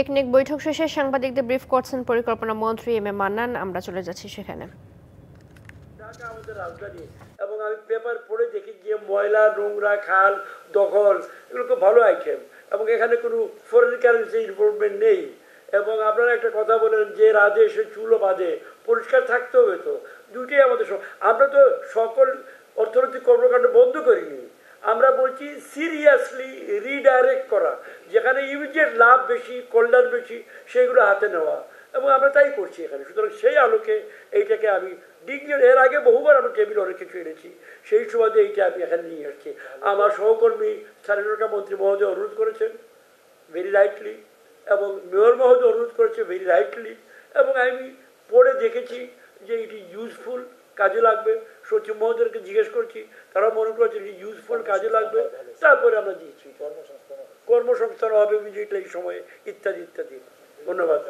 একনেক বৈঠক শেষে সাংবাদিকদের ব্রিফ করছেন পরিকল্পনা মন্ত্রী এম এ মান্নান। আমরা চলে যাচ্ছি সেখানে। আমাদের রাজধানী এবং আমি পেপার পড়ে দেখি যে ময়লা, নোংরা, খাল, দখল, এগুলো খুব ভালো আইটেম এবং এখানে কোনো ফরেন কারেন্সি ইনভলভমেন্ট নেই এবং আপনারা একটা কথা বলেন যে রাজে এসে চুলো বাঁধে, পরিষ্কার থাকতে হবে তো দুটোই আমাদের আমরা তো সকল অর্থনৈতিক কর্মকাণ্ড বন্ধ করিনি, আমরা বলছি সিরিয়াসলি রিডাইরেক্ট করা। যেখানে ইমিডিয়েট লাভ বেশি, কল্যাণ বেশি সেগুলো হাতে নেওয়া। এবং আমরা তাই করছি এখানে। সুতরাং সেই আলোকে এইটাকে আমি ডিগ্রি, এর আগে বহুবার আমি টেবিল অনেক কিছু এনেছি। সেই সুবাদে এইটা আমি এখানে নিয়ে আসছি। আমার সহকর্মী স্বাধীনতা মন্ত্রী মহোদয় অনুরোধ করেছেন ভেরি রাইটলি এবং মেয়র মহোদয় অনুরোধ করেছে ভেরি রাইটলি এবং আমি পড়ে দেখেছি যে এটি ইউজফুল কাজে লাগবে। সচিব মহোদয়কে জিজ্ঞেস করছি তারা মনে করেছে এটি ইউজফুল কাজে লাগবে। তারপরে আমরা দিয়েছি। কর্মসংস্থান হবে বিজয়ীটা এই সময়ে ইত্যাদি ইত্যাদি। ধন্যবাদ।